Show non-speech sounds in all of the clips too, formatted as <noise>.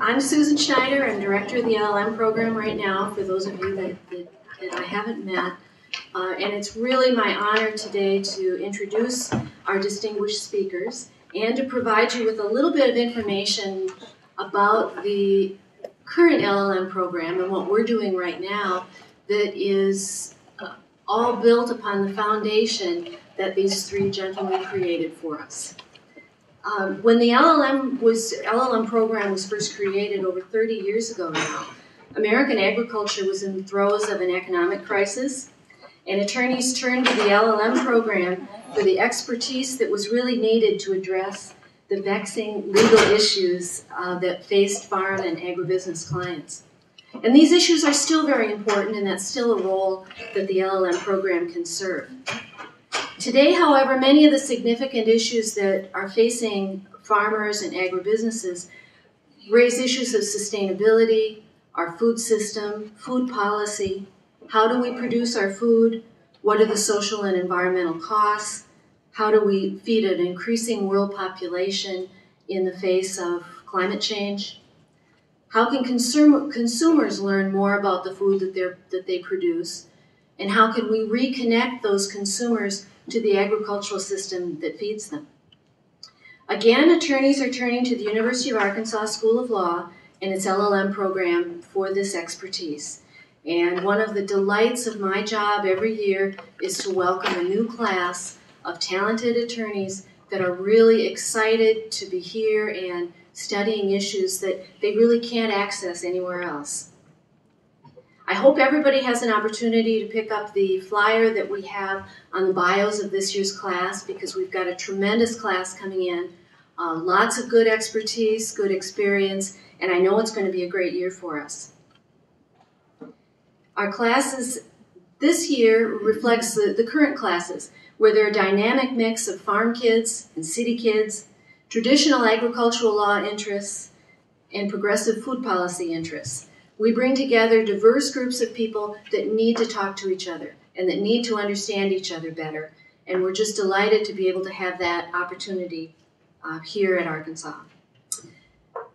I'm Susan Schneider. I'm director of the LLM program right now, for those of you that, that, that I haven't met. Uh, and it's really my honor today to introduce our distinguished speakers and to provide you with a little bit of information about the current LLM program and what we're doing right now that is uh, all built upon the foundation that these three gentlemen created for us. Um, when the LLM was LLM program was first created over 30 years ago now, American agriculture was in the throes of an economic crisis, and attorneys turned to the LLM program for the expertise that was really needed to address the vexing legal issues uh, that faced farm and agribusiness clients. And these issues are still very important, and that's still a role that the LLM program can serve. Today, however, many of the significant issues that are facing farmers and agribusinesses raise issues of sustainability, our food system, food policy, how do we produce our food, what are the social and environmental costs, how do we feed an increasing world population in the face of climate change, how can consumer, consumers learn more about the food that, that they produce, and how can we reconnect those consumers to the agricultural system that feeds them. Again, attorneys are turning to the University of Arkansas School of Law and its LLM program for this expertise. And one of the delights of my job every year is to welcome a new class of talented attorneys that are really excited to be here and studying issues that they really can't access anywhere else. I hope everybody has an opportunity to pick up the flyer that we have on the bios of this year's class because we've got a tremendous class coming in. Uh, lots of good expertise, good experience, and I know it's going to be a great year for us. Our classes this year reflects the, the current classes, where they're a dynamic mix of farm kids and city kids, traditional agricultural law interests, and progressive food policy interests. We bring together diverse groups of people that need to talk to each other and that need to understand each other better. And we're just delighted to be able to have that opportunity uh, here at Arkansas.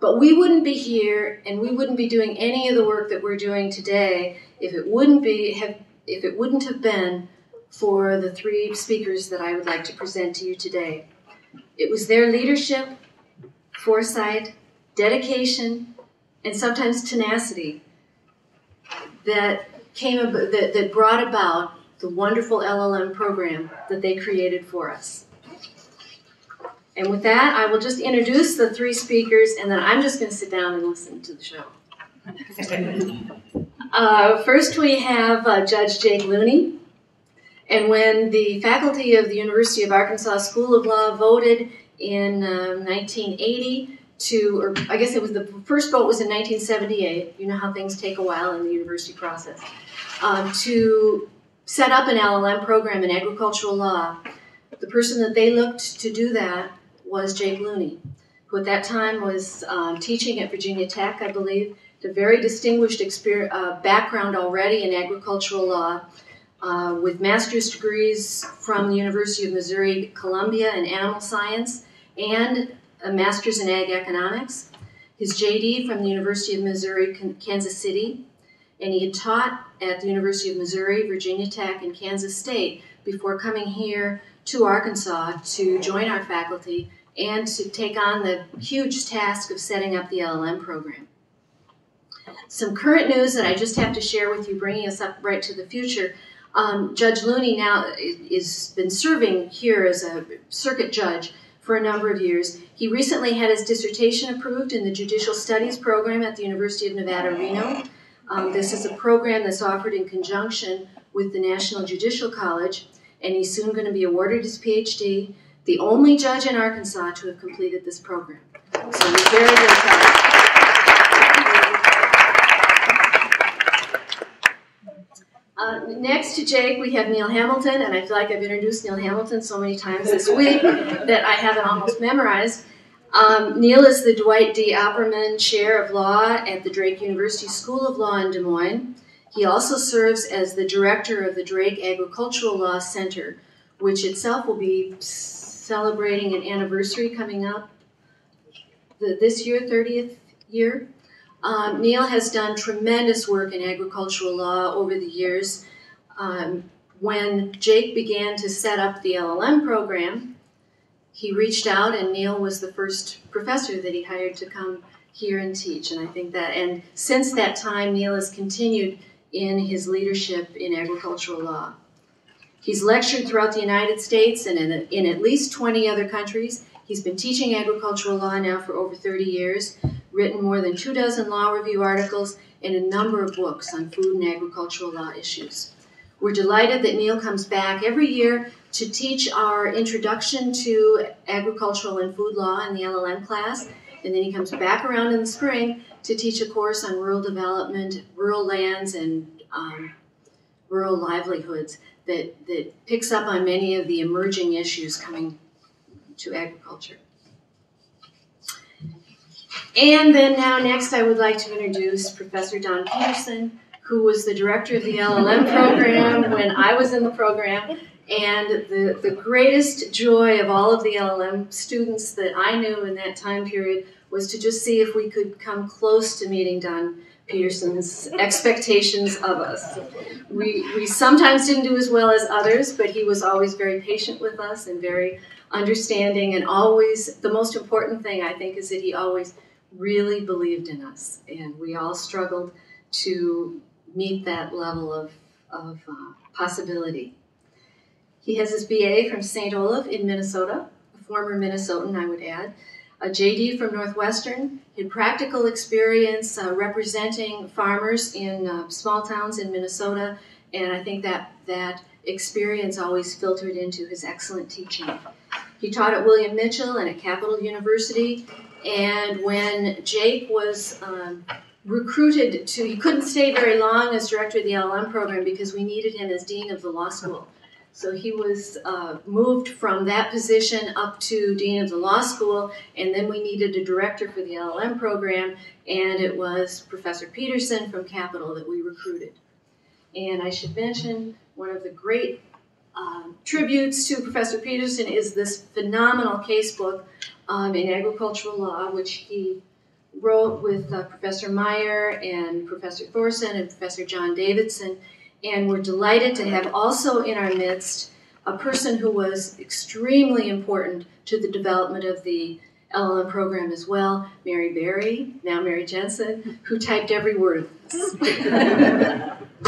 But we wouldn't be here and we wouldn't be doing any of the work that we're doing today if it wouldn't be have if it wouldn't have been for the three speakers that I would like to present to you today. It was their leadership, foresight, dedication, and sometimes tenacity that came that, that brought about the wonderful LLM program that they created for us. And with that, I will just introduce the three speakers, and then I'm just going to sit down and listen to the show. <laughs> uh, first, we have uh, Judge Jake Looney. And when the faculty of the University of Arkansas School of Law voted in 1980 um, to, or I guess it was the first vote was in 1978. You know how things take a while in the university process. Um, to set up an LLM program in agricultural law. The person that they looked to do that was Jake Looney, who at that time was um, teaching at Virginia Tech, I believe, a very distinguished uh, background already in agricultural law, uh, with master's degrees from the University of Missouri Columbia in animal science and a master's in ag economics, his JD from the University of Missouri Kansas City, and he had taught at the University of Missouri, Virginia Tech, and Kansas State before coming here to Arkansas to join our faculty and to take on the huge task of setting up the LLM program. Some current news that I just have to share with you, bringing us up right to the future. Um, judge Looney now has been serving here as a circuit judge for a number of years. He recently had his dissertation approved in the Judicial Studies program at the University of Nevada, Reno. Um, this is a program that's offered in conjunction with the National Judicial College, and he's soon going to be awarded his PhD, the only judge in Arkansas to have completed this program. So we're very, very proud. Uh, next to Jake, we have Neil Hamilton, and I feel like I've introduced Neil Hamilton so many times this week <laughs> that I have it almost memorized. Um, Neil is the Dwight D. Opperman Chair of Law at the Drake University School of Law in Des Moines. He also serves as the director of the Drake Agricultural Law Center, which itself will be celebrating an anniversary coming up the, this year, 30th year. Um, Neil has done tremendous work in agricultural law over the years. Um, when Jake began to set up the LLM program, he reached out, and Neil was the first professor that he hired to come here and teach. And I think that, and since that time, Neil has continued in his leadership in agricultural law. He's lectured throughout the United States and in, in at least 20 other countries. He's been teaching agricultural law now for over 30 years, written more than two dozen law review articles, and a number of books on food and agricultural law issues. We're delighted that Neil comes back every year to teach our introduction to agricultural and food law in the LLM class, and then he comes back around in the spring to teach a course on rural development, rural lands, and um, rural livelihoods that, that picks up on many of the emerging issues coming to agriculture. And then now next I would like to introduce Professor Don Pedersen, who was the director of the LLM program when I was in the program. And the, the greatest joy of all of the LLM students that I knew in that time period was to just see if we could come close to meeting Don Pedersen's expectations of us. We, we sometimes didn't do as well as others, but he was always very patient with us and very understanding, and always, the most important thing I think is that he always really believed in us, and we all struggled to meet that level of, of uh, possibility. He has his BA from St. Olaf in Minnesota, a former Minnesotan, I would add a JD from Northwestern, had practical experience uh, representing farmers in uh, small towns in Minnesota, and I think that that experience always filtered into his excellent teaching. He taught at William Mitchell and at Capital University, and when Jake was um, recruited to, he couldn't stay very long as director of the LLM program because we needed him as dean of the law school. So he was uh, moved from that position up to dean of the law school, and then we needed a director for the LLM program, and it was Professor Pedersen from Capital that we recruited. And I should mention one of the great um, tributes to Professor Pedersen is this phenomenal casebook um, in agricultural law, which he wrote with uh, Professor Meyer and Professor Thorson and Professor John Davidson and we're delighted to have also in our midst a person who was extremely important to the development of the LLM program as well, Mary Berry, now Mary Jensen, who typed every word of this.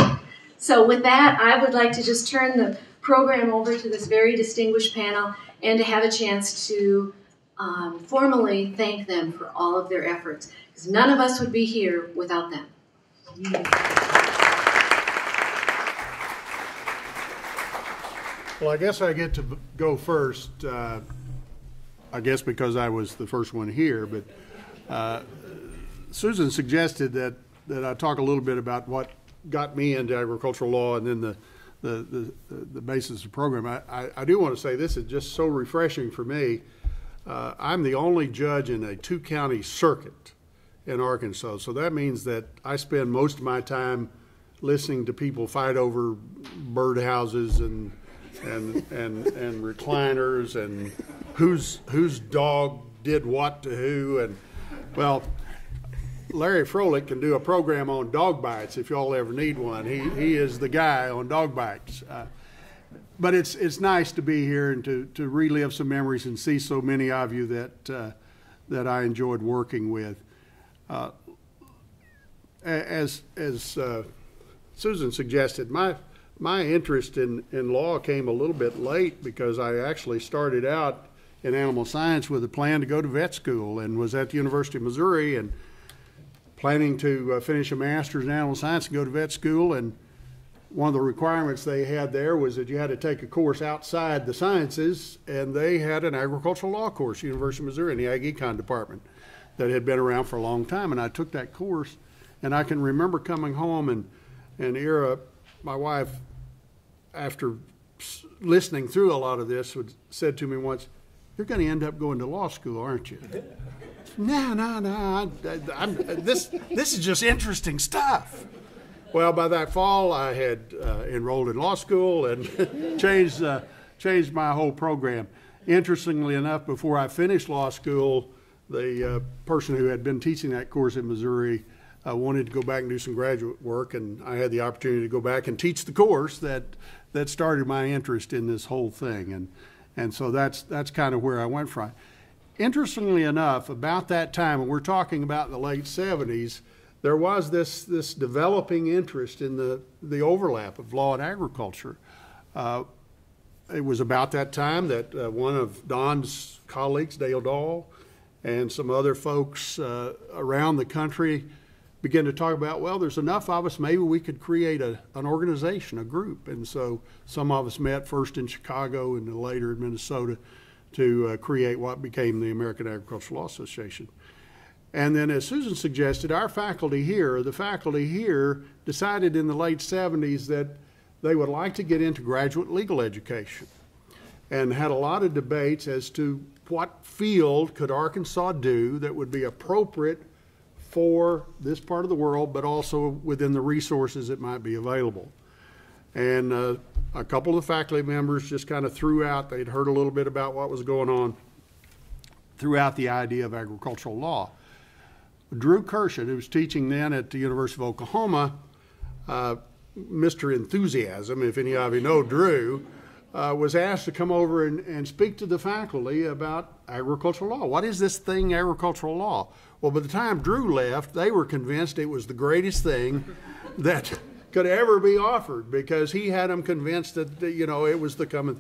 <laughs> so, with that, I would like to just turn the program over to this very distinguished panel and to have a chance to um, formally thank them for all of their efforts, because none of us would be here without them. Well, I guess I get to go first. Uh, I guess because I was the first one here, but uh, Susan suggested that, that I talk a little bit about what got me into agricultural law and then the, the, the, the basis of the program. I, I, I, do want to say this is just so refreshing for me. Uh, I'm the only judge in a two county circuit in Arkansas, so that means that I spend most of my time listening to people fight over birdhouses and and and and recliners and whose whose dog did what to who and well Larry Froelich can do a program on dog bites if y'all ever need one. He he is the guy on dog bites. Uh, but it's it's nice to be here and to, to relive some memories and see so many of you that uh, that I enjoyed working with. Uh, as as uh, Susan suggested, my my interest in, in law came a little bit late because I actually started out in animal science with a plan to go to vet school and was at the University of Missouri and planning to uh, finish a master's in animal science and go to vet school. And one of the requirements they had there was that you had to take a course outside the sciences, and they had an agricultural law course, University of Missouri, in the Ag Econ department that had been around for a long time. And I took that course, and I can remember coming home and and Ira, my wife, after listening through a lot of this, would, said to me once, "You're going to end up going to law school, aren't you?" <laughs> no, no, no. this this is just interesting stuff. Well, by that fall, I had uh, enrolled in law school and <laughs> changed uh, changed my whole program. Interestingly enough, before I finished law school, the uh, person who had been teaching that course in Missouri uh, wanted to go back and do some graduate work, and I had the opportunity to go back and teach the course that that started my interest in this whole thing, and and so that's that's kind of where I went from. Interestingly enough, about that time, and we're talking about the late '70s, there was this this developing interest in the the overlap of law and agriculture. Uh, it was about that time that uh, one of Don's colleagues, Dale Dahl, and some other folks uh, around the country began to talk about, well, there's enough of us, maybe we could create a, an organization, a group. And so some of us met first in Chicago and then later in Minnesota to uh, create what became the American Agricultural Law Association. And then, as Susan suggested, our faculty here, the faculty here, decided in the late 70s that they would like to get into graduate legal education and had a lot of debates as to what field could Arkansas do that would be appropriate for this part of the world, but also within the resources that might be available. And uh, a couple of the faculty members just kind of threw out, they'd heard a little bit about what was going on, threw out the idea of agricultural law. Drew Kershen, who was teaching then at the University of Oklahoma, uh, Mr. Enthusiasm, if any of you know Drew, uh, was asked to come over and, and speak to the faculty about agricultural law. What is this thing, agricultural law? Well, by the time Drew left, they were convinced it was the greatest thing <laughs> that could ever be offered because he had them convinced that, that, you know, it was the coming.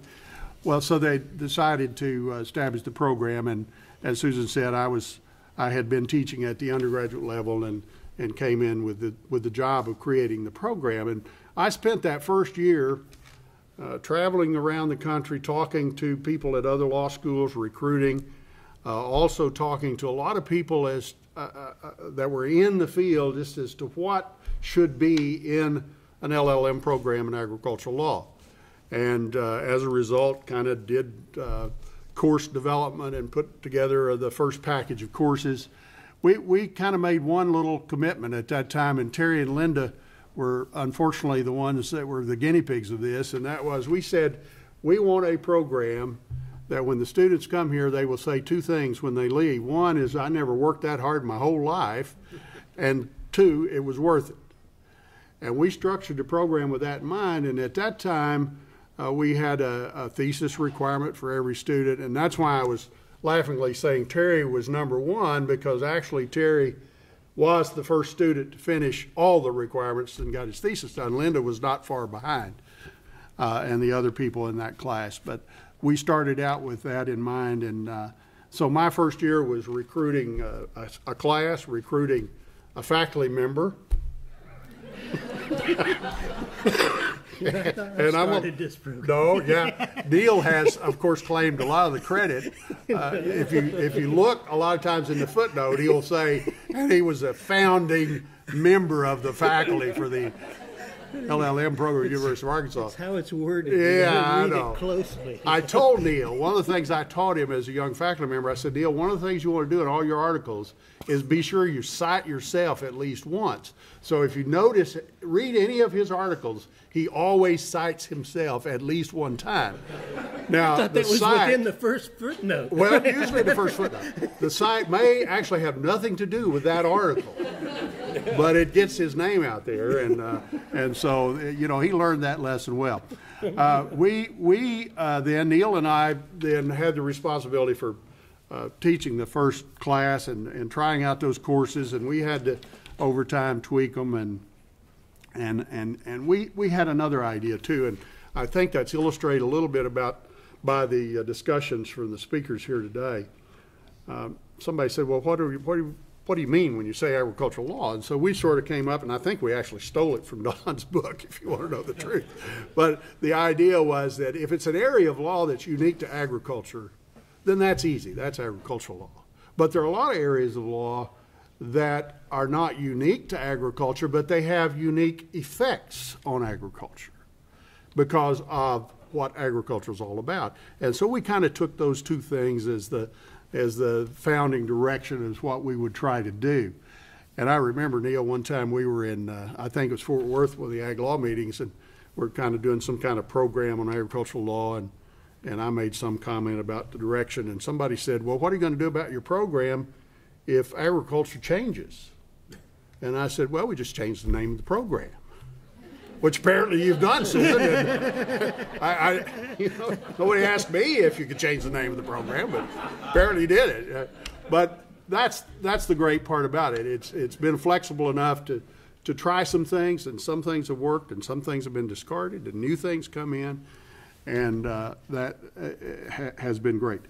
Well, so they decided to uh, establish the program, and as Susan said, I was I had been teaching at the undergraduate level and and came in with the with the job of creating the program, and I spent that first year uh, traveling around the country, talking to people at other law schools, recruiting, uh, also talking to a lot of people as uh, uh, uh that were in the field, just as to what should be in an LLM program in agricultural law, and uh, as a result, kind of did course development and put together the first package of courses. We we kind of made one little commitment at that time, and Terry and Linda were unfortunately the ones that were the guinea pigs of this, and that was we said we want a program that when the students come here, they will say two things when they leave. One is, I never worked that hard in my whole life, and two, it was worth it. And we structured the program with that in mind, and at that time, uh, we had a, a thesis requirement for every student, and that's why I was laughingly saying Terry was number one because actually Terry was the first student to finish all the requirements and got his thesis done. Linda was not far behind, uh, and the other people in that class. But we started out with that in mind, and uh, so my first year was recruiting uh, a, a class, recruiting a faculty member. <laughs> and I'm a, disprove. No, yeah. Neil has, of course, claimed a lot of the credit. Uh, if you if you look, a lot of times in the footnote, he'll say he was a founding member of the faculty for the LLM program at University of Arkansas. That's how it's worded. Yeah, I know. closely. I told Neil one of the things I taught him as a young faculty member. I said, Neil, one of the things you want to do in all your articles is be sure you cite yourself at least once. So if you notice, read any of his articles, he always cites himself at least one time. Now, I thought the that was site, within the first footnote. well, usually the first footnote. The site may actually have nothing to do with that article, but it gets his name out there, and uh, and so you know he learned that lesson well. Uh, we we uh, then Neil and I then had the responsibility for uh, teaching the first class and, and trying out those courses, and we had to over time tweak them and and and and we we had another idea too, and I think that's illustrated a little bit about by the uh, discussions from the speakers here today. Um, somebody said, "Well, what do you, what do you, what do you mean when you say agricultural law?" And so we sort of came up, and I think we actually stole it from <laughs> Don's book, if you want to know the truth. But the idea was that if it's an area of law that's unique to agriculture, then that's easy. That's agricultural law. But there are a lot of areas of law that are not unique to agriculture, but they have unique effects on agriculture because of what agriculture is all about. And so we kind of took those two things as the as the founding direction as what we would try to do. And I remember Neil one time we were in uh, I think it was Fort Worth with the ag law meetings and we're kind of doing some kind of program on agricultural law and and I made some comment about the direction and somebody said, "Well, what are you going to do about your program if agriculture changes? And I said, well, we just changed the name of the program, which apparently you've done, Susan. I, I, you know, nobody asked me if you could change the name of the program, but apparently you did it. Uh, But that's that's the great part about it. It's it's been flexible enough to to try some things, and some things have worked, and some things have been discarded, and new things come in, and uh, that uh, ha- has been great.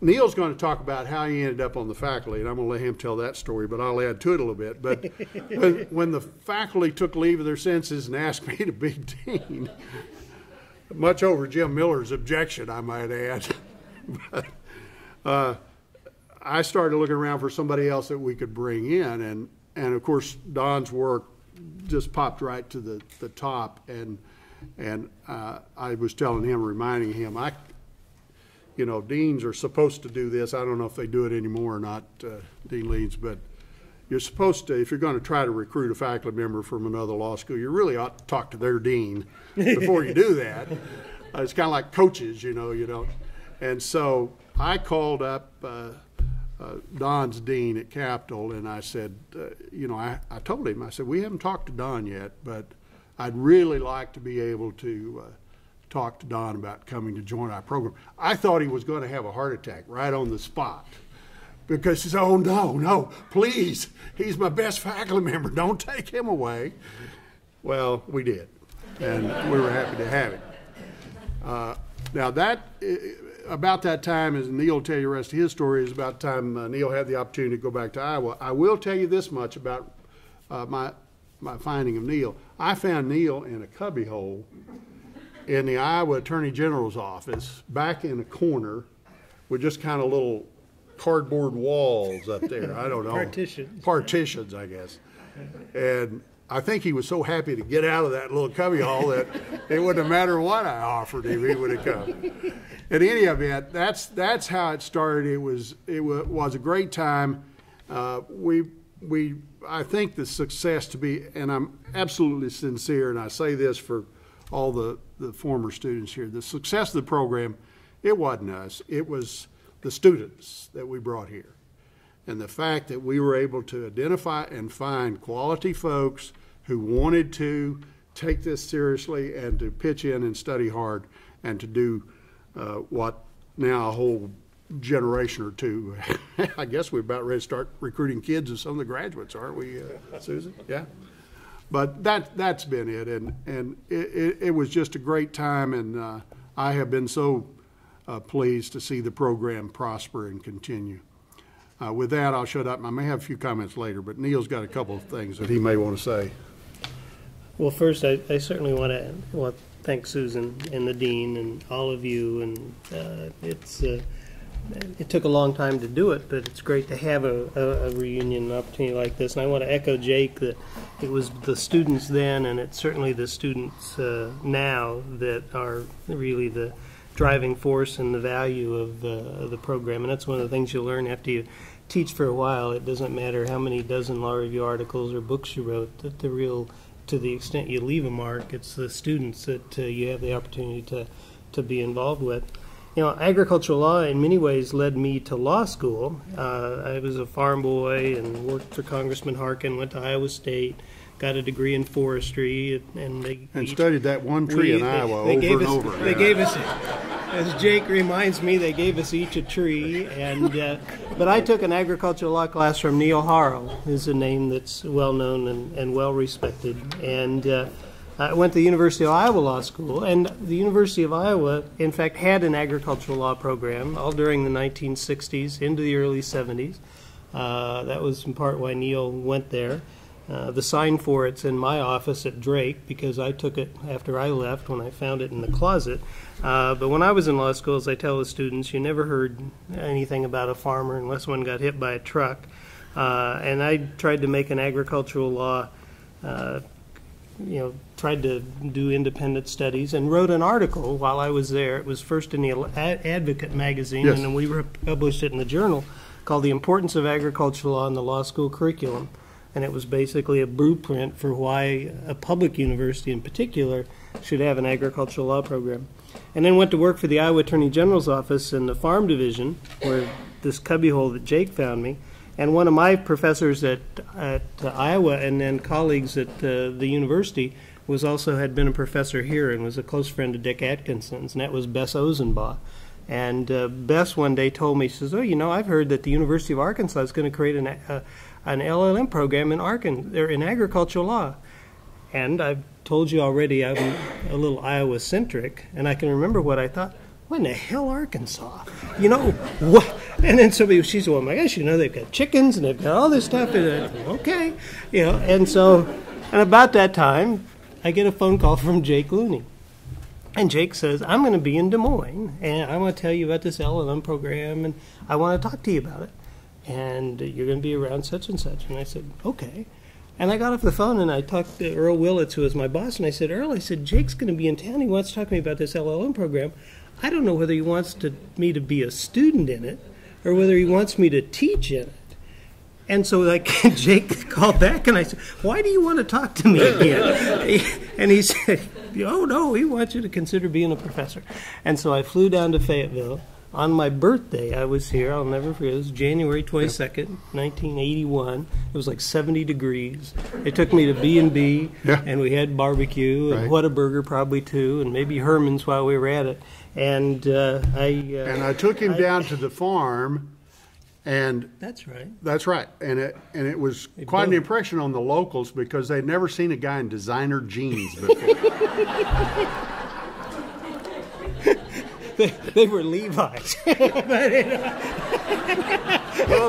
Neil's going to talk about how he ended up on the faculty, and I'm going to let him tell that story, but I'll add to it a little bit. But <laughs> when, when the faculty took leave of their senses and asked me to be <laughs> dean, much over Jim Miller's objection, I might add, <laughs> but, uh, I started looking around for somebody else that we could bring in, and and of course Don's work just popped right to the the top, and and uh, I was telling him, reminding him, I you know, deans are supposed to do this. I don't know if they do it anymore or not, uh, Dean Leeds, but you're supposed to, if you're going to try to recruit a faculty member from another law school, you really ought to talk to their dean before you do <laughs> that. Uh, it's kind of like coaches, you know, you don't. And so I called up uh, uh, Don's dean at Capital and I said, uh, you know, I, I told him, I said, we haven't talked to Don yet, but I'd really like to be able to uh, talk to Don about coming to join our program. I thought he was going to have a heart attack right on the spot because he said, oh, no, no, please, he's my best faculty member. Don't take him away. Well, we did, and we were happy to have him. Uh, now, that, uh, about that time, as Neil will tell you the rest of his story, is about time uh, Neil had the opportunity to go back to Iowa. I will tell you this much about uh, my, my finding of Neil. I found Neil in a cubbyhole in the Iowa Attorney General's office, back in a corner, with just kind of little cardboard walls up there. I don't know. Partitions. Partitions, I guess. And I think he was so happy to get out of that little cubbyhole that it wouldn't matter what I offered him, he would have come. In any event, that's that's how it started. It was it was a great time. Uh, we we I think the success to be, and I'm absolutely sincere, and I say this for all the the former students here. The success of the program, it wasn't us. It was the students that we brought here and the fact that we were able to identify and find quality folks who wanted to take this seriously and to pitch in and study hard and to do uh, what now a whole generation or two. <laughs> I guess we're about ready to start recruiting kids and some of the graduates, aren't we, uh, Susan? Yeah. But that that's been it, and and it, it, it was just a great time, and uh, I have been so uh, pleased to see the program prosper and continue. Uh, with that, I'll shut up. I may have a few comments later, but Neil's got a couple of things that he may want to say. Well, first, I, I certainly want to want thank Susan and the dean and all of you. And uh, it's uh, it took a long time to do it, but it's great to have a, a, a reunion opportunity like this. And I want to echo Jake that it was the students then, and it's certainly the students uh, now that are really the driving force and the value of, uh, of the program. And that's one of the things you learn after you teach for a while. It doesn't matter how many dozen law review articles or books you wrote. That the real, to the extent you leave a mark, it's the students that uh, you have the opportunity to to be involved with. You know, agricultural law in many ways led me to law school. Uh, I was a farm boy and worked for Congressman Harkin. Went to Iowa State, got a degree in forestry, and they And each- studied that one tree in they- Iowa they over gave and us- over. They gave us, as Jake reminds me, they gave us each a tree. And uh, but I took an agricultural law class from Neil Harl, who's a name that's well known and, and well respected. And uh, I went to the University of Iowa Law School, and the University of Iowa, in fact, had an agricultural law program all during the 1960s into the early 70s. Uh, that was in part why Neil went there. Uh, the sign for it's in my office at Drake because I took it after I left when I found it in the closet. Uh, but when I was in law school, as I tell the students, you never heard anything about a farmer unless one got hit by a truck. Uh, and I tried to make an agricultural law, uh, you know, tried to do independent studies and wrote an article while I was there. It was first in the Ad- Advocate magazine, Yes. and then we published it in the journal called The Importance of Agricultural Law in the Law School Curriculum. And it was basically a blueprint for why a public university in particular should have an agricultural law program. And then went to work for the Iowa Attorney General's office in the Farm Division, where this cubbyhole that Jake found me. And one of my professors at, at Iowa and then colleagues at uh, the university was also had been a professor here and was a close friend of Dick Atkinson's, and that was Bess Ozenbaugh. And uh, Bess one day told me, she says, "Oh, you know, I've heard that the University of Arkansas is going to create an, uh, an LLM program in Arkan or in agricultural law." And I've told you already, I'm a little Iowa centric, and I can remember what I thought. What in the hell, Arkansas? You know what? And then somebody, she said, "Well, my gosh, you know, they've got chickens and they've got all this stuff." And I, okay, you know, and so, and about that time, I get a phone call from Jake Looney. And Jake says, I'm going to be in Des Moines, and I want to tell you about this LLM program, and I want to talk to you about it. And you're going to be around such and such. And I said, okay. And I got off the phone and I talked to Earl Willits, who was my boss, and I said, Earl, I said, Jake's going to be in town. He wants to talk to me about this LLM program. I don't know whether he wants to, me to be a student in it or whether he wants me to teach in it. And so, like, <laughs> Jake called back and I said, Why do you want to talk to me again? and he said, Oh, no, he wants you to consider being a professor. And so I flew down to Fayetteville. On my birthday, I was here. I'll never forget. It was January 22nd, 1981. It was like 70 degrees. They took me to B&B, Yeah. and we had barbecue, and Right. Whataburger probably too, and maybe Herman's while we were at it. And uh, I... Uh, And I took him down to the farm, and That's right. that's right. And it and it was quite an impression on the locals because they'd never seen a guy in designer jeans before. <laughs> They, they were Levi's. <laughs> well,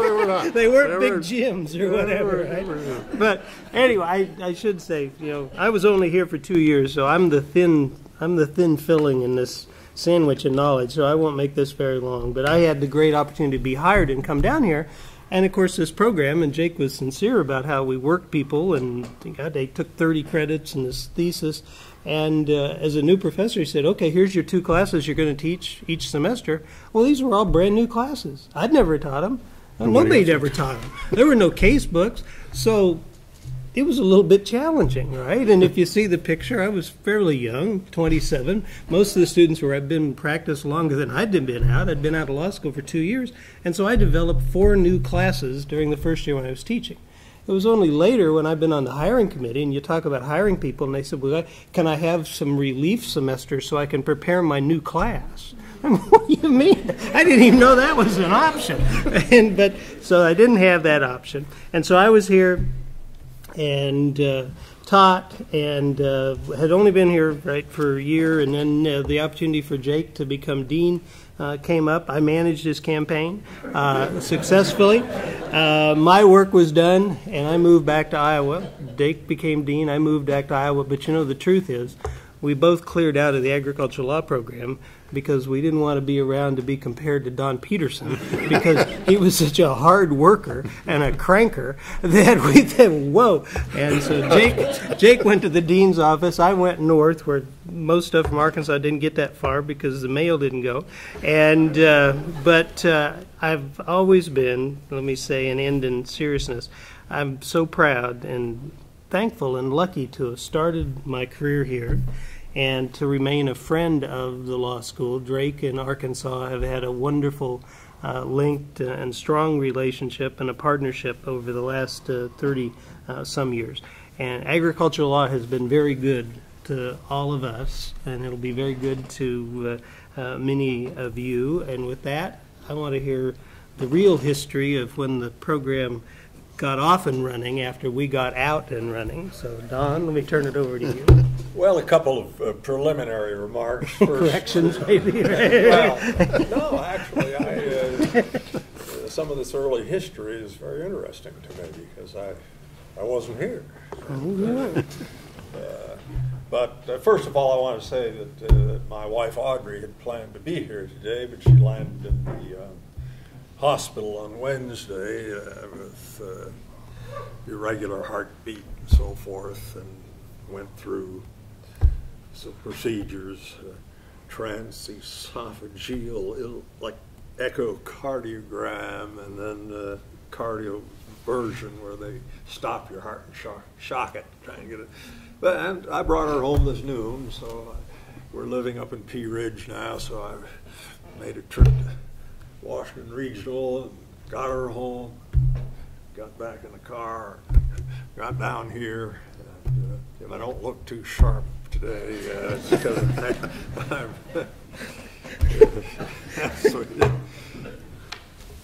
they were not. they weren't They big were- gyms or they whatever. were- right? were, yeah. But anyway, I, I should say, you know, I was only here for two years, so I'm the thin I'm the thin filling in this sandwich of knowledge. So I won't make this very long. But I had the great opportunity to be hired and come down here. And of course, this program, and Jake was sincere about how we work people, and God, they took 30 credits in this thesis. And uh, as a new professor, he said, "Okay, here's your two classes you're going to teach each semester." Well, these were all brand new classes. I'd never taught them. Nobody Nobody ever taught them. There were no case books, so it was a little bit challenging, right? And if you see the picture, I was fairly young, 27. Most of the students were I'd been in practice longer than I'd been out. I'd been out of law school for two years, and so I developed four new classes during the first year when I was teaching. It was only later when I've been on the hiring committee, and you talk about hiring people, and they said, "Well, can I have some relief semesters so I can prepare my new class?" <laughs> I'm, what do you mean? I didn't even know that was an option. <laughs> and but so I didn't have that option, and so I was here and uh, taught and uh, had only been here right for a year and then uh, the opportunity for Jake to become dean uh, came up. I managed his campaign uh, successfully. Uh, my work was done and I moved back to Iowa. Jake became dean. I moved back to Iowa. But you know, the truth is, we both cleared out of the agricultural law program because we didn't want to be around to be compared to Don Pedersen because he was such a hard worker and a cranker that we said, whoa. And so Jake, Jake went to the dean's office. I went north where most stuff from Arkansas didn't get that far because the mail didn't go. And, uh, but uh, I've always been, let me say, and end in seriousness, I'm so proud and thankful and lucky to have started my career here and to remain a friend of the law school. Drake and Arkansas have had a wonderful uh, linked and strong relationship and a partnership over the last uh, 30 uh, some years. And agricultural law has been very good to all of us, and it'll be very good to uh, uh, many of you. And with that, I want to hear the real history of when the program got off and running after we got out and running. So, Don, let me turn it over to you. Well, a couple of uh, preliminary remarks <laughs> first. Corrections, <laughs> maybe. Well, no, actually, I, uh, uh, some of this early history is very interesting to me because I, I wasn't here. Oh, Uh, But uh, first of all, I want to say that, uh, my wife Audrey had planned to be here today, but she landed in the um, hospital on Wednesday uh, with uh, irregular heartbeat and so forth, and went through some procedures, uh, transesophageal, like echocardiogram, and then uh, cardioversion, where they stop your heart and shock, shock it, try and get it. But and I brought her home this noon, so I, we're living up in Pea Ridge now, so I made a trip to Washington Regional and got her home. Got back in the car, got down here. And, uh, if I don't look too sharp today, uh, <laughs> because I'm. <laughs>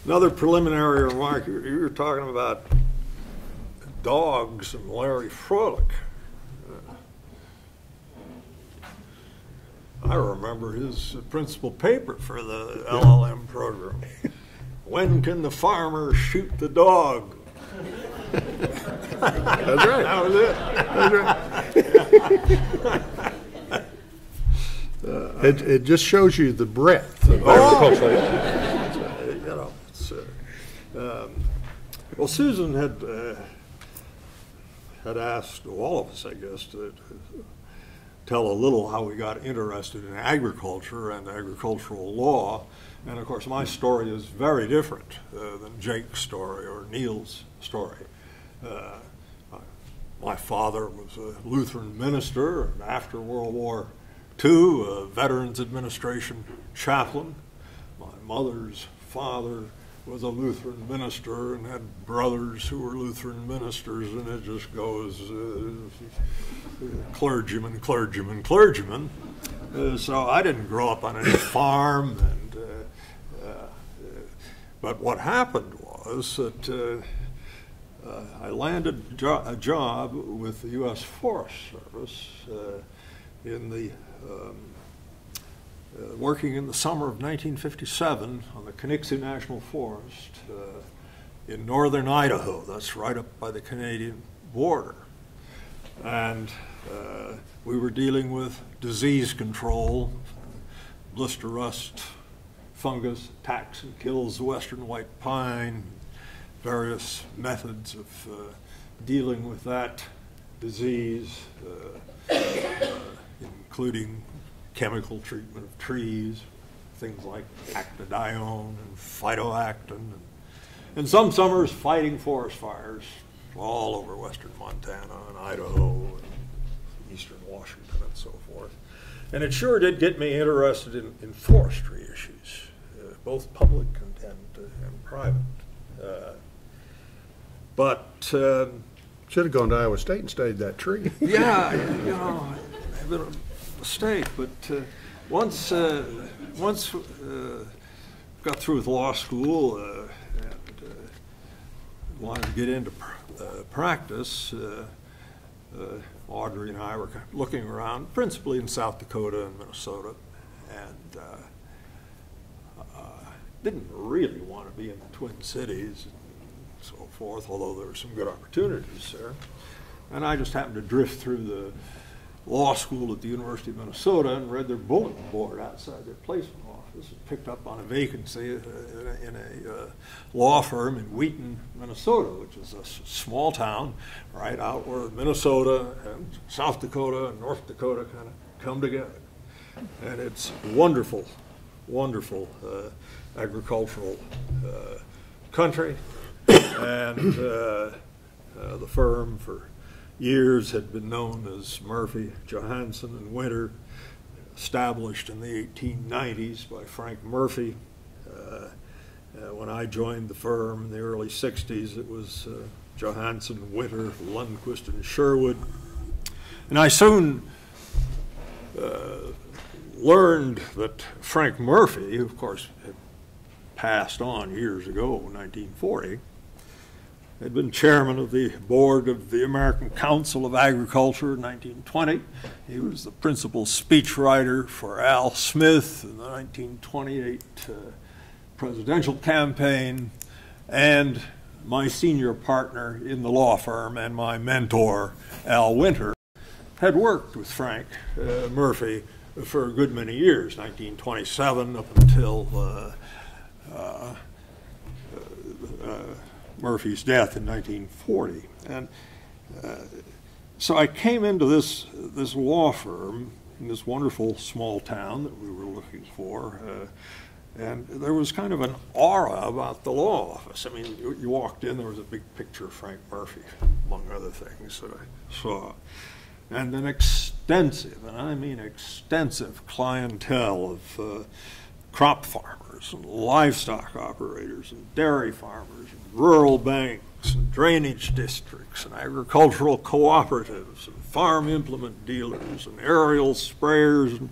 Another preliminary remark, you were talking about dogs and Larry Froelich. I remember his principal paper for the LLM program. When can the farmer shoot the dog? That's right. <laughs> That was it. It, it just shows you the breadth of Oh. agriculture. you know, it's, uh, um, well, Susan had uh, had asked all of us, I guess, to, to tell a little how we got interested in agriculture and agricultural law. And of course, my story is very different uh, than Jake's story or Neil's story. Uh, my father was a Lutheran minister, and after World War II, a Veterans Administration chaplain. My mother's father was a Lutheran minister and had brothers who were Lutheran ministers, and it just goes uh, clergyman, clergyman, clergyman. Uh, so I didn't grow up on any farm, and uh, uh, but what happened was that. Uh, I landed jo- a job with the U.S. Forest Service uh, in the um, uh, working in the summer of 1957 on the Kaniksu National Forest uh, in northern Idaho. That's right up by the Canadian border, and uh, we were dealing with disease control, blister rust, fungus attacks and kills the western white pine, various methods of uh, dealing with that disease, uh, <coughs> including chemical treatment of trees, things like actidione and phytoactin, and, and some summers fighting forest fires all over western Montana and Idaho and eastern Washington and so forth. And it sure did get me interested in, in forestry issues, uh, both public and, and, uh, and private. Uh, but um, Should have gone to Iowa State and studied that tree. <laughs> yeah, you know, a a mistake, but uh, once, uh, once uh, got through with law school uh, and uh, wanted to get into pr- uh, practice, uh, uh, Audrey and I were looking around, principally in South Dakota and Minnesota, and uh, uh, didn't really want to be in the Twin Cities so forth, although there were some good opportunities there. And I just happened to drift through the law school at the University of Minnesota and read their bulletin board outside their placement office and picked up on a vacancy in a, in a uh, law firm in Wheaton, Minnesota, which is a small town right out where Minnesota and South Dakota and North Dakota kind of come together. And it's wonderful, wonderful uh, agricultural uh, country. And uh, uh, the firm for years had been known as Murphy, Johansson, and Winter, established in the 1890s by Frank Murphy. Uh, uh, when I joined the firm in the early 60s, it was uh, Johansson, Winter, Lundquist, and Sherwood. And I soon uh, learned that Frank Murphy, who of course had passed on years ago, 1940, had been chairman of the board of the American Council of Agriculture in 1920. He was the principal speechwriter for Al Smith in the 1928 uh, presidential campaign, and my senior partner in the law firm and my mentor, Al Winter, had worked with Frank uh, Murphy for a good many years, 1927 up until uh, uh, uh, Murphy's death in 1940. And uh, so I came into this, this law firm in this wonderful small town that we were looking for. Uh, and there was kind of an aura about the law office. I mean, you, you walked in, there was a big picture of Frank Murphy, among other things that I saw. And an extensive, and I mean extensive, clientele of uh, crop farmers and livestock operators and dairy farmers and rural banks and drainage districts and agricultural cooperatives and farm implement dealers and aerial sprayers and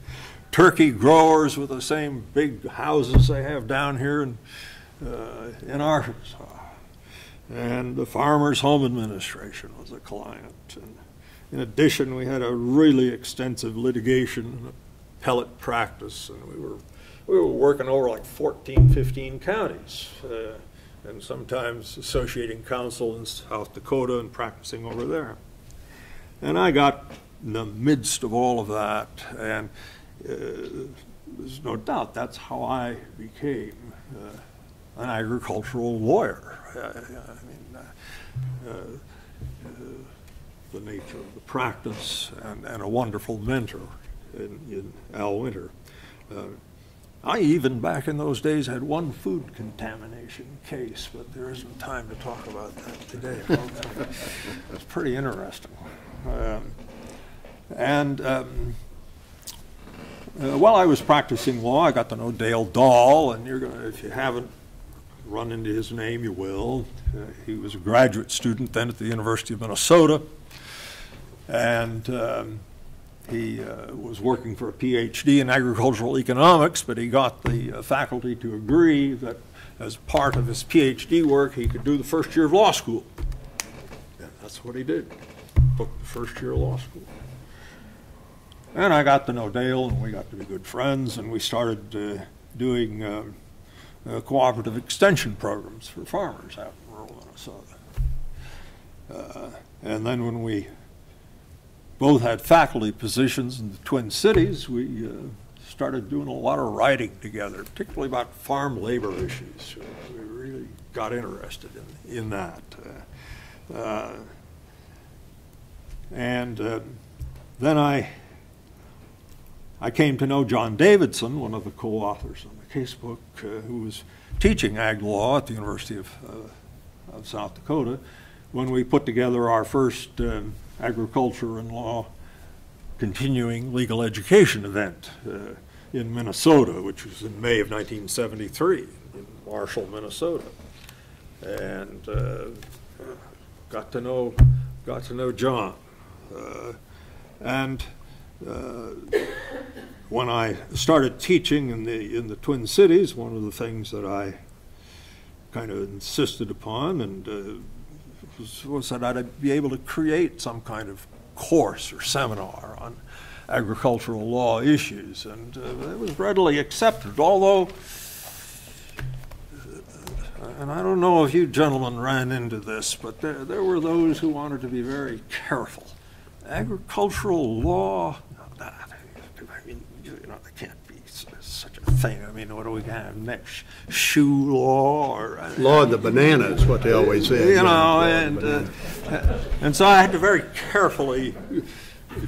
turkey growers with the same big houses they have down here in, uh, in Arkansas. And the Farmers Home Administration was a client. And in addition, we had a really extensive litigation and appellate practice, and we were we were working over like 14, 15 counties, uh, and sometimes associating counsel in South Dakota and practicing over there. And I got in the midst of all of that, and uh, there's no doubt that's how I became uh, an agricultural lawyer. I, I mean, uh, uh, the nature of the practice and, and a wonderful mentor in, in Al Winter. Uh, I even back in those days had one food contamination case, but there isn't time to talk about that today. it's pretty interesting. Um, and um, uh, while I was practicing law, I got to know Dale Dahl, and you're gonna, if you haven't run into his name, you will. Uh, he was a graduate student then at the University of Minnesota, and um, he uh, was working for a PhD in agricultural economics, but he got the uh, faculty to agree that as part of his PhD work, he could do the first year of law school. And that's what he did, took the first year of law school. And I got to know Dale, and we got to be good friends, and we started uh, doing uh, uh, cooperative extension programs for farmers out in rural Minnesota. Uh, and then when we both had faculty positions in the Twin Cities, we uh, started doing a lot of writing together, particularly about farm labor issues. we really got interested in, in that. Uh, uh, and uh, then I, I came to know John Davidson, one of the co-authors on the casebook, uh, who was teaching ag law at the University of, of South Dakota, when we put together our first um, agriculture and law continuing legal education event uh, in Minnesota, which was in May of 1973 in Marshall, Minnesota, and uh, got to know got to know John, uh, and uh, when I started teaching in the in the Twin Cities, one of the things that I kind of insisted upon and was, that I'd be able to create some kind of course or seminar on agricultural law issues, and uh, it was readily accepted. Although, uh, and I don't know if you gentlemen ran into this, but there, there were those who wanted to be very careful. Agricultural law, I mean, you know, there can't be such a thing. I mean, what do we gonna have next? Shoe law or uh, Law of the banana is what they always say. you know, and uh, and so I had to very carefully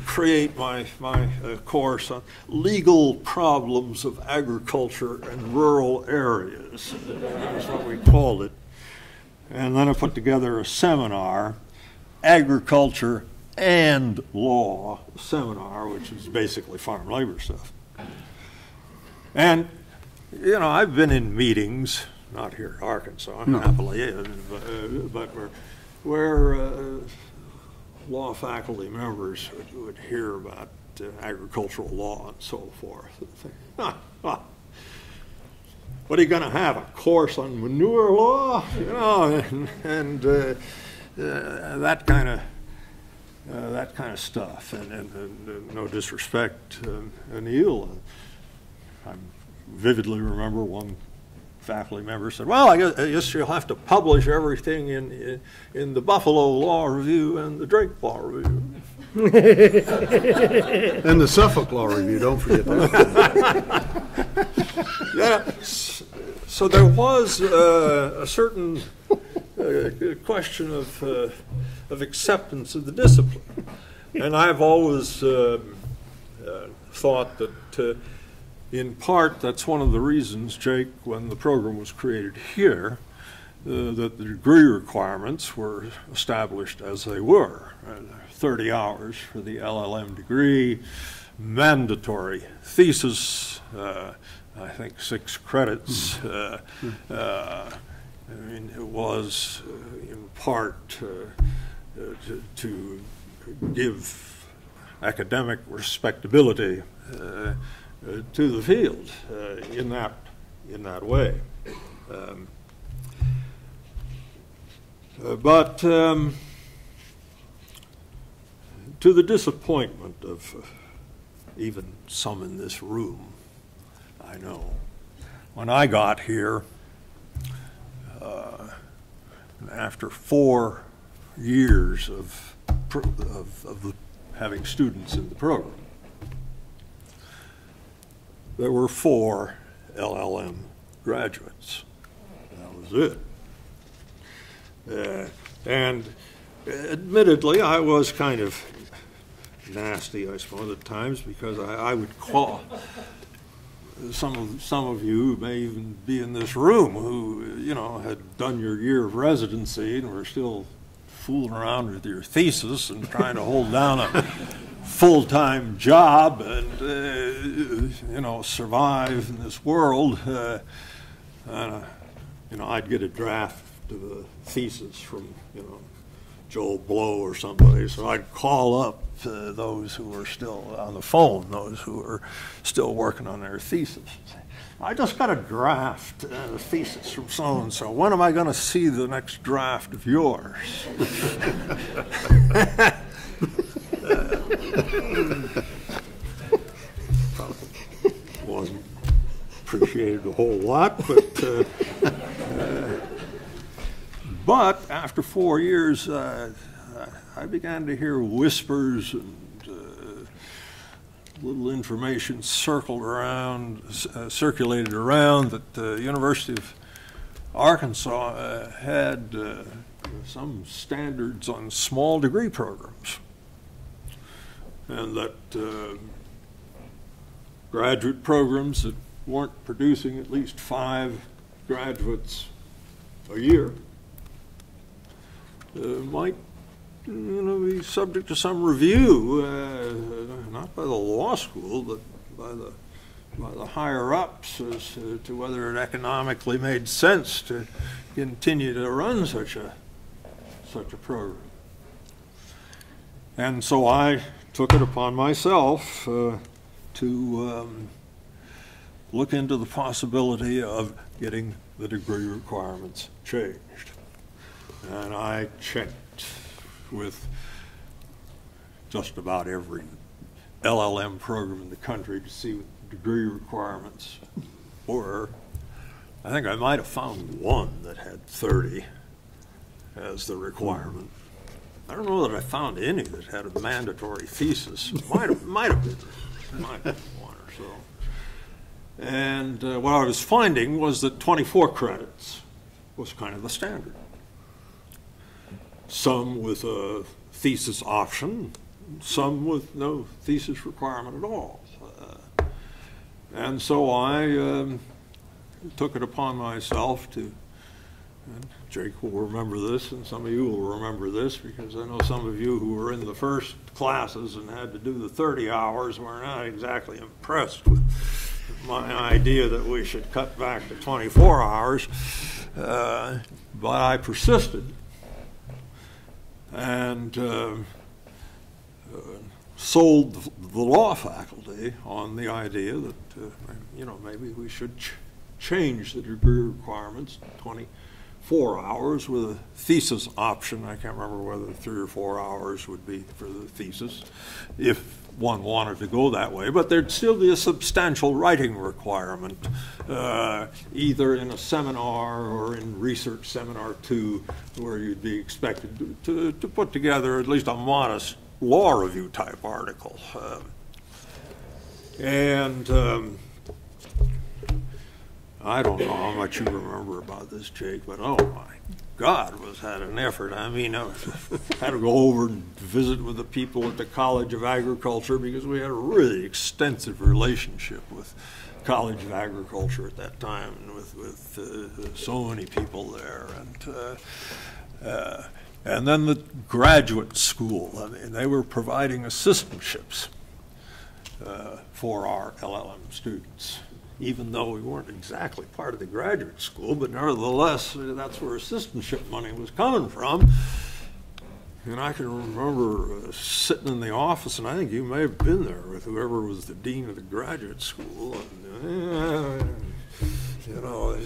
create my my uh, course on legal problems of agriculture and rural areas. That's what we called it. And then I put together a seminar, agriculture and law seminar, which is basically farm labor stuff. And you know, I've been in meetings, not here in Arkansas, happily, uh, but where, where uh, law faculty members would, would hear about uh, agricultural law and so forth. And think, ah, ah, what are you going to have? A course on manure law? You know, <laughs> and, and uh, uh, that kind of uh, that kind of stuff. And, and, and no disrespect, uh, Neil, I vividly remember one faculty member said, "Well, I guess, I guess you'll have to publish everything in, in, in the Buffalo Law Review and the Drake Law Review." <laughs> And the Suffolk Law Review, don't forget that. <laughs> yeah, so there was uh, a certain uh, question of, uh, of acceptance of the discipline. And I've always uh, uh, thought that, uh, in part, that's one of the reasons, Jake, when the program was created here, uh, that the degree requirements were established as they were. Uh, 30 hours for the LLM degree, mandatory thesis, uh, I think, six credits. Uh, uh, I mean, it was uh, in part uh, uh, to, to give academic respectability to the field uh, in that in that way. Um, uh, but um, to the disappointment of uh, even some in this room, I know, when I got here, uh, after four years of, of, of having students in the program, there were four LLM graduates. That was it. Uh, and admittedly, I was kind of nasty, I suppose, at times because I, I would call some of some of you may even be in this room who you know had done your year of residency and were still fooling around with your thesis and trying to hold down a full-time job and uh, you know survive in this world. Uh, uh, you know, I'd get a draft of a thesis from you know Joel Blow or somebody, so I'd call up uh, those who were still on the phone, those who were still working on their thesis. I just got a draft, uh, a thesis from so and so. When am I going to see the next draft of yours? <laughs> Wasn't appreciated a whole lot, but. Uh, uh, but after four years, uh, I began to hear whispers and uh, little information circled around, uh, circulated around that the University of Arkansas uh, had some standards on small degree programs, and that uh, graduate programs that weren't producing at least five graduates a year uh, might you know, be subject to some review, uh, not by the law school, but by the by the higher ups as to whether it economically made sense to continue to run such a such a program. And so I took it upon myself uh, to um, look into the possibility of getting the degree requirements changed. And I checked with just about every LLM program in the country to see what degree requirements were. I think I might have found one that had 30 as the requirement. I don't know that I found any that had a mandatory thesis. Might have, might have been, might have been one or so. And uh, what I was finding was that 24 credits was kind of the standard some with a thesis option, some with no thesis requirement at all. Uh, and so I um, took it upon myself to, and Jake will remember this, and some of you will remember this, because I know some of you who were in the first classes and had to do the 30 hours were not exactly impressed with my idea that we should cut back to 24 hours. Uh, but I persisted, and uh, uh, sold the law faculty on the idea that, uh, you know, maybe we should ch change the degree requirements 20, four hours with a thesis option. I can't remember whether three or four hours would be for the thesis, if one wanted to go that way. But there'd still be a substantial writing requirement, uh, either in a seminar or in research seminar two, where you'd be expected to, to put together at least a modest law review type article. Uh, and um, I don't know how much you remember about this, Jake, but oh my God, was that an effort. I mean, I <laughs> had to go over and visit with the people at the College of Agriculture because we had a really extensive relationship with College of Agriculture at that time and with, with uh, so many people there. And, uh, uh, and then the graduate school, I mean, they were providing assistantships uh, for our LLM students. Even though we weren't exactly part of the graduate school, but nevertheless, that's where assistantship money was coming from. And I can remember uh, sitting in the office, and I think you may have been there with whoever was the dean of the graduate school. And, uh, you know,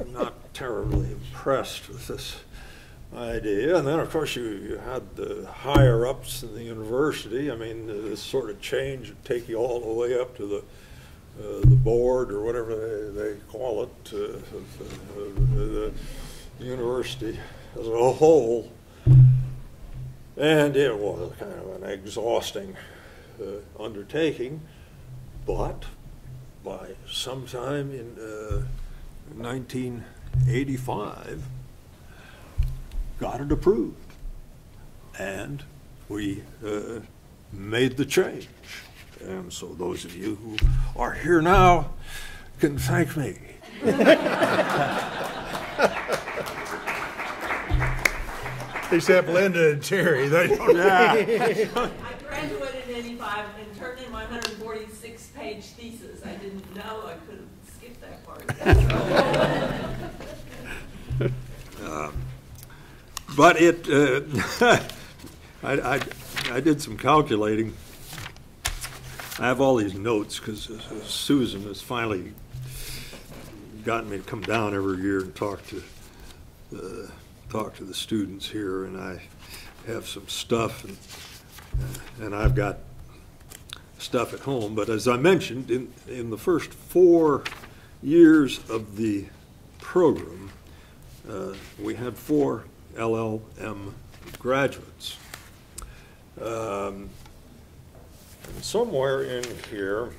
I'm not terribly impressed with this idea. And then, of course, you, you had the higher ups in the university. I mean, this sort of change would take you all the way up to the uh, the board or whatever they, they call it, uh, the, the university as a whole. And it was kind of an exhausting uh, undertaking, but by sometime in 1985, uh, got it approved. And we uh, made the change. And so those of you who are here now can thank me. <laughs> Except Linda and Terry, they don't. Yeah. <laughs> I graduated in eighty-five and turned in my hundred and forty-six page thesis. I didn't know I could have skipped that part. <laughs> um, but it, uh, I, I, I did some calculating. I have all these notes because Susan has finally gotten me to come down every year and talk to uh, talk to the students here, and I have some stuff, and, and I've got stuff at home. But as I mentioned, in, in the first four years of the program, uh, we had four LLM graduates. Um, and somewhere in here,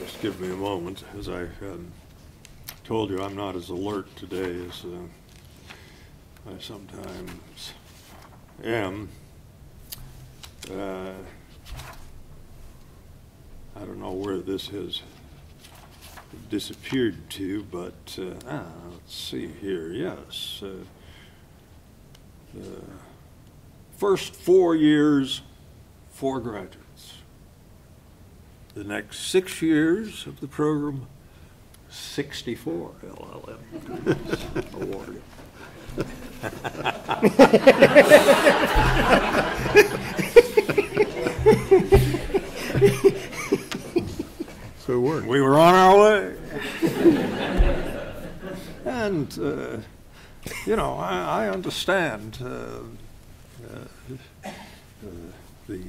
Just give me a moment. As I um, told you, I'm not as alert today as uh, I sometimes am. Uh, I don't know where this has disappeared to, but uh, ah, let's see here. Yes. Uh, the first four years, four graduates the next six years of the program, 64 LLM <laughs> awarded. <laughs> so we We were on our way. and, uh, you know, I, I understand uh, uh, the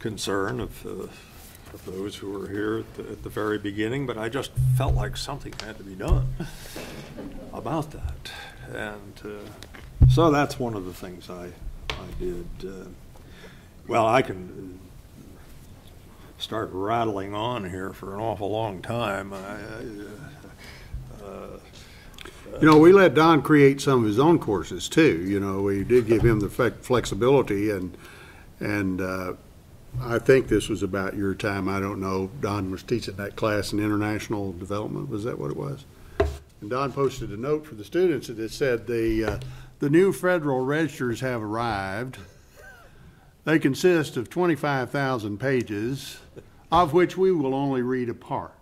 concern of, uh, of those who were here at the, at the very beginning, but I just felt like something had to be done about that. And uh, so that's one of the things I, I did. Uh, well, I can start rattling on here for an awful long time. I, uh, you know, we let Don create some of his own courses too. You know, we did give him the flexibility and and uh, I think this was about your time. I don't know. Don was teaching that class in international development. Was that what it was? And Don posted a note for the students that said the uh, the new federal registers have arrived. They consist of 25,000 pages, of which we will only read a part.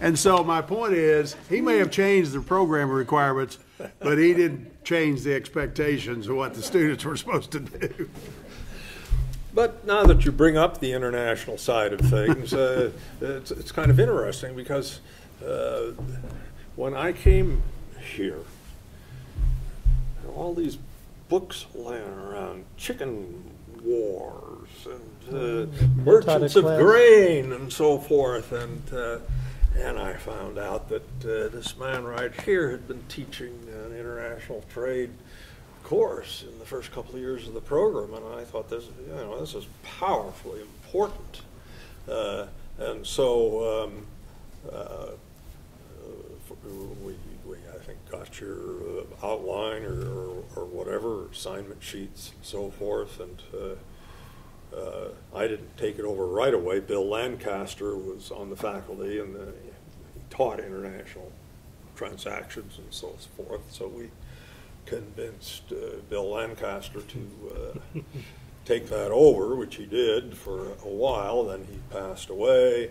and so my point is, he may have changed the program requirements, but he didn't change the expectations of what the students were supposed to do. But now that you bring up the international side of things, uh, it's, it's, kind of interesting because uh, when I came here, all these books laying around, chicken wars and uh, mm-hmm. merchants of grain and so forth, and uh, and I found out that uh, this man right here had been teaching an international trade course in the first couple of years of the program, and I thought this, you know, this is powerfully important. Uh, and so um, uh, we, we, got your uh, outline or, or, or, whatever, assignment sheets and so forth, and uh, I didn't take it over right away. Bill Lancaster was on the faculty and the, he taught international transactions and so forth. So we convinced uh, Bill Lancaster to uh, <laughs> take that over, which he did for a while. Then he passed away.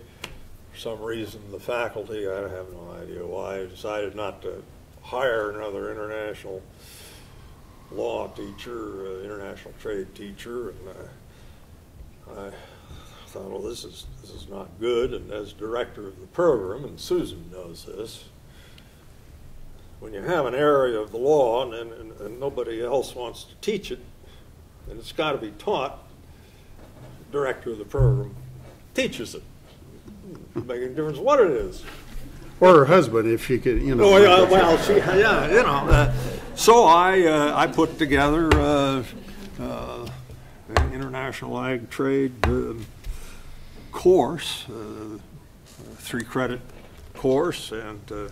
For some reason, the faculty, I have no idea why, decided not to hire another international law teacher, uh, international trade teacher, and uh, I thought, well, this is this is not good. And as director of the program, and Susan knows this, when you have an area of the law and, and, and nobody else wants to teach it, and it's got to be taught, director of the program teaches it. Making a difference what it is. Or her husband, if she could, you know. Oh, yeah, well, she, yeah, you know. Uh, so I, uh, I put together uh, uh, an international ag trade uh, course, uh, three credit course, and uh,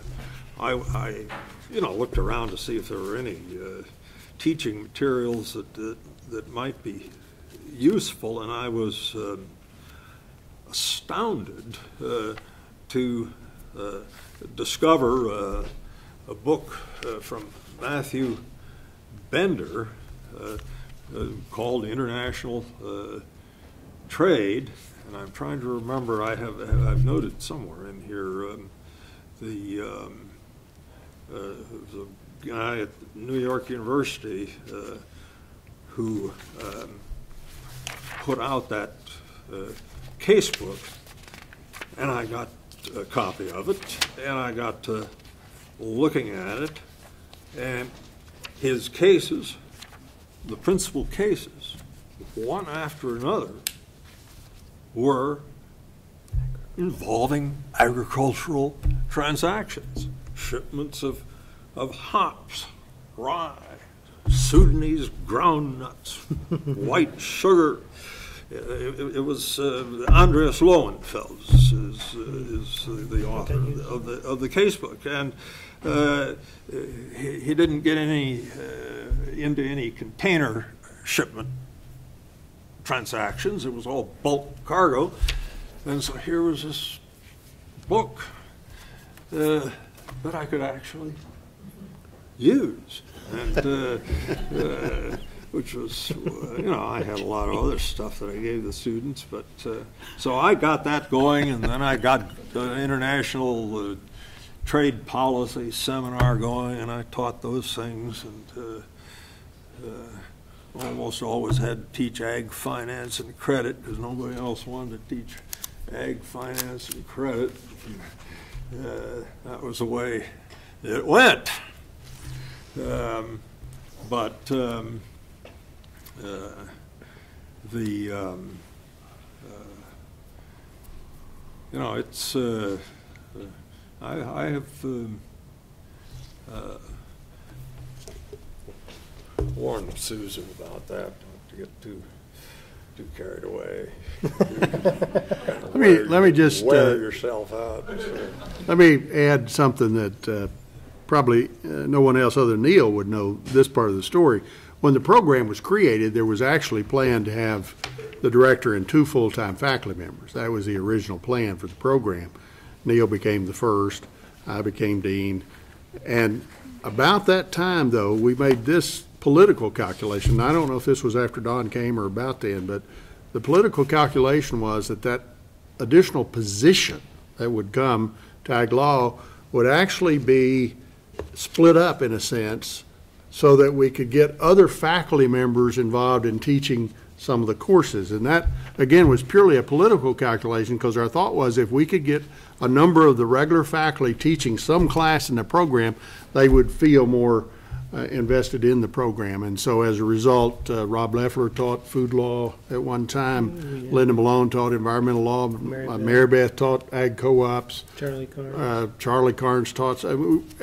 I, I, you know, looked around to see if there were any uh, teaching materials that, that, that might be useful, and I was um, astounded uh, to uh, discover uh, a book uh, from Matthew Bender uh, uh, called International uh, Trade, and I'm trying to remember. I have I've noted somewhere in here um, the um, uh, the guy at New York University uh, who um, put out that uh, casebook, and I got a copy of it, and I got to looking at it, and his cases, the principal cases, one after another, were involving agricultural transactions, shipments of, of hops, rye, Sudanese groundnuts, <laughs> white sugar. It, it- was uh, Andreas Lowenfeld is, uh, is the author of the, of the casebook. And uh, he, he didn't get any, uh, into any container shipment transactions. It was all bulk cargo. And so here was this book uh, that I could actually use. And, uh, uh, which was, <laughs> you know, I had a lot of other stuff that I gave the students, but, uh, so I got that going, and then I got the international uh, trade policy seminar going, and I taught those things, and uh, uh, almost always had to teach ag finance and credit, because nobody else wanted to teach ag finance and credit. Uh, That was the way it went. Um, But um, the, um, uh, you know, it's, uh, uh, I I have um, uh, warned Susan about that, not to get too, too carried away. <laughs> Let me- let me just, Wear uh, yourself out. so. Let me add something that uh, probably uh, no one else other than Neil would know this part of the story. When the program was created, there was actually planned to have the director and two full-time faculty members. That was the original plan for the program. Neil became the first, I became dean. And about that time, though, we made this political calculation. I don't know if this was after Don came or about then, but the political calculation was that that additional position that would come to ag law would actually be split up in a sense so that we could get other faculty members involved in teaching some of the courses. And that, again, was purely a political calculation because our thought was if we could get a number of the regular faculty teaching some class in the program, they would feel more uh, invested in the program. And so as a result, uh, Rob Leflar taught food law at one time. Linda Malone taught environmental law. Mary Uh, Beth. Mary Beth taught ag co-ops. Charlie Carr. Uh, Charlie Carnes taught uh,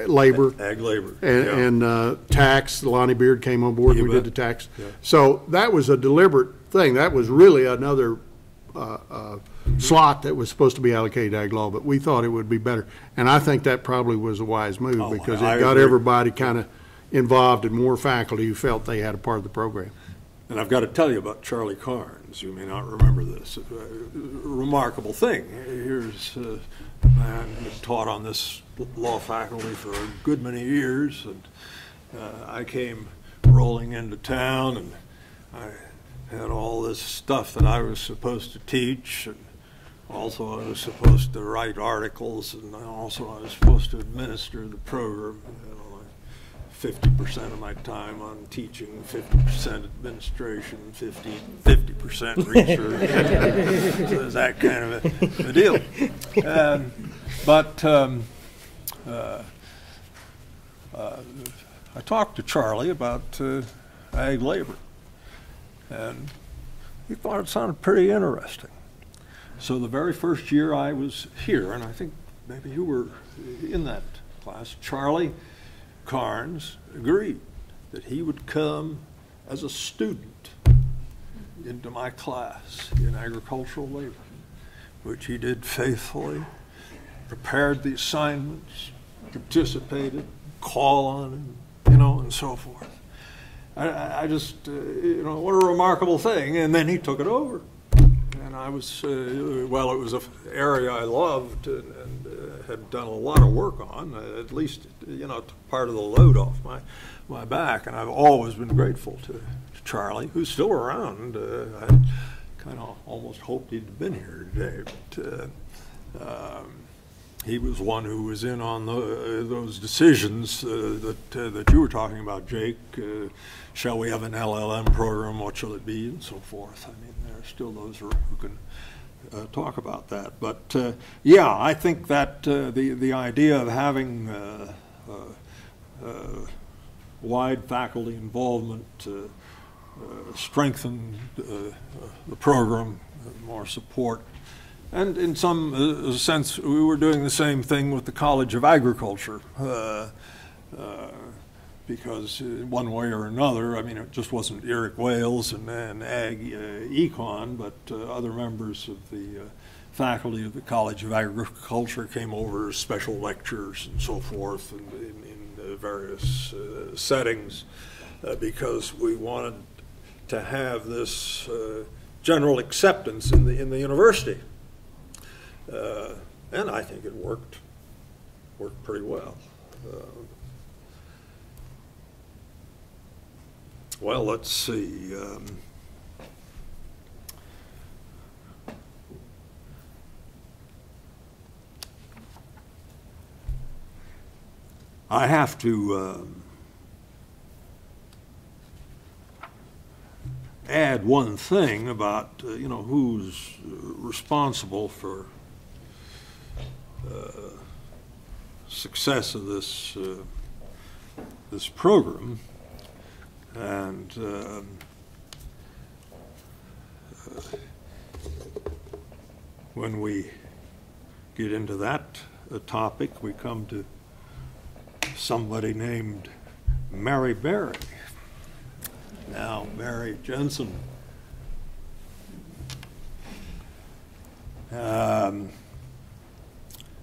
labor. Ag labor. And, yeah. and uh, tax, Lonnie Beard came on board, You we did the tax. Yeah. So that was a deliberate thing. That was really another uh, uh, slot that was supposed to be allocated ag law, but we thought it would be better. And I think that probably was a wise move Oh, because I it got agree. everybody kind of involved and more faculty who felt they had a part of the program. And I've got to tell you about Charlie Carnes. You may not remember this. A remarkable thing. here's uh, a man who taught on this law faculty for a good many years, and uh, I came rolling into town, and I had all this stuff that I was supposed to teach, and also I was supposed to write articles, and also I was supposed to administer the program. You know, fifty percent of my time on teaching, fifty percent administration, 50 percent <laughs> research. so it's that kind of a, a deal. Um, but um, uh, uh, I talked to Charlie about uh, ag labor, and he thought it sounded pretty interesting. So the very first year I was here, and I think maybe you were in that class, Charlie Carnes agreed that he would come as a student into my class in agricultural labor, which he did faithfully, prepared the assignments, participated, call on him, you know, and so forth. I, I just, uh, you know, what a remarkable thing. And then he took it over. And I was, uh, well, it was an area I loved and, had done a lot of work on, uh, at least, you know, part of the load off my, my back. And I've always been grateful to, to Charlie, who's still around. Uh, I kind of almost hoped he'd been here today. But, uh, um, he was one who was in on the, uh, those decisions uh, that uh, that you were talking about, Jake. Uh, shall we have an LLM program? What shall it be, and so forth. I mean, there are still those who can uh, talk about that. But uh, yeah, I think that uh, the the idea of having uh, uh, wide faculty involvement strengthen the program, more support and in some uh, sense, we were doing the same thing with the College of Agriculture. Uh, uh, because one way or another, I mean, it just wasn't Eric Wailes and, and Ag uh, Econ, but uh, other members of the uh, faculty of the College of Agriculture came over as special lectures and so forth in, in, in various settings because we wanted to have this general acceptance in the, in the university. Uh, and I think it worked, worked pretty well. Uh, well, let's see. Um, I have to um, add one thing about, uh, you know, who's responsible for uh, success of this uh, this program, and um, uh, when we get into that topic, we come to somebody named Mary Berry. Now, Mary Jensen. Um,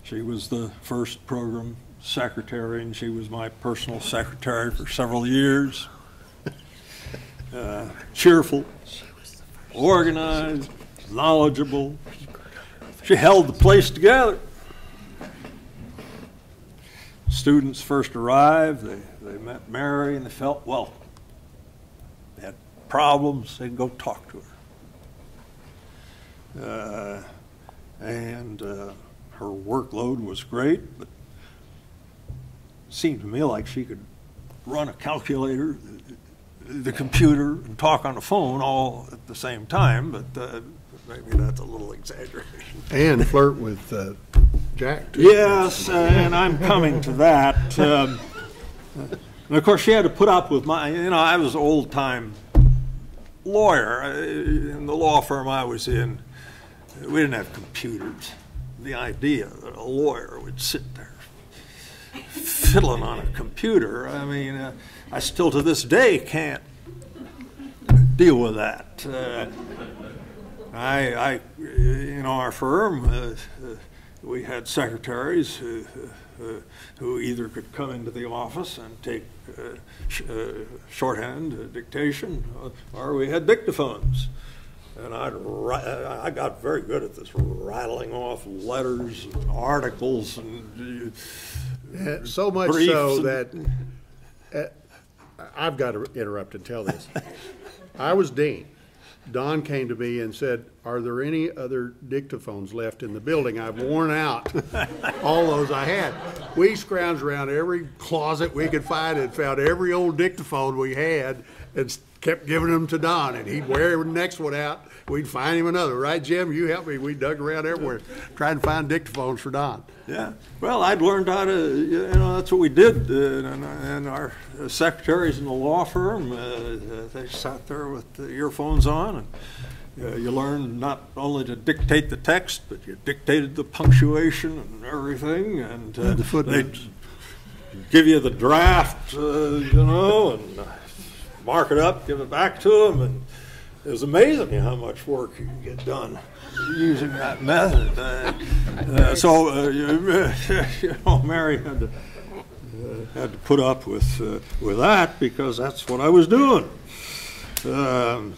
she was the first program secretary, and she was my personal secretary for several years. Uh, cheerful, organized, knowledgeable. She held the place together. Students first arrived, they, they met Mary and they felt welcome. They had problems, they'd go talk to her. Uh, and uh, her workload was great, but it seemed to me like she could run a calculator, the computer, and talk on the phone all at the same time, but uh, maybe that's a little exaggeration. And flirt with uh, Jack, too. Yes, and I'm coming to that. Um, and of course, she had to put up with my, you know, I was an old time lawyer uh, in the law firm I was in. We didn't have computers the idea that a lawyer would sit there fiddling on a computer. I mean, uh, I still to this day can't deal with that. Uh, I, I, you know, our firm, uh, uh we had secretaries who, uh, who either could come into the office and take uh, sh shorthand dictation, or we had dictaphones. and I'd I got very good at this, rattling off letters, and articles, and Uh, So much so and- that, uh, I've got to interrupt and tell this. I was dean. Don came to me and said, are there any other dictaphones left in the building? I've worn out all those I had. We scrounged around every closet we could find and found every old dictaphone we had and kept giving them to Don, and he'd wear the next one out. We'd find him another, right, Jim? You helped me. We dug around everywhere, trying to find dictaphones for Don. Yeah, well, I'd learned how to, you know, that's what we did. uh, And and our secretaries in the law firm, uh, they sat there with the earphones on. and uh, You learned not only to dictate the text, but you dictated the punctuation and everything. And uh, And the footnotes. they'd give you the draft, uh, you know, and mark it up, give it back to them. And it was amazing how much work you could get done using that method. Uh, uh, so, uh, you, <laughs> you know, Mary had to, uh, had to put up with, uh, with that because that's what I was doing. Um,